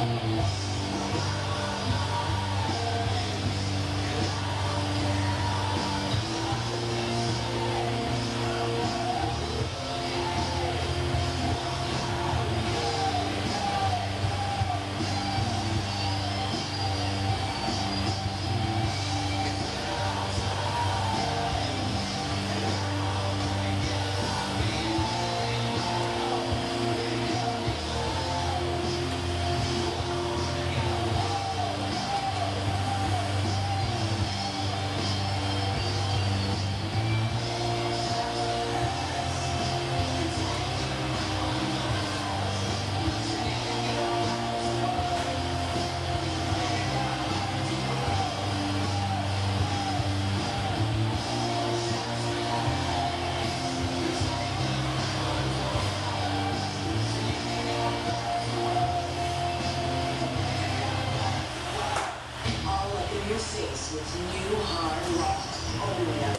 Música in your face with new hard rock only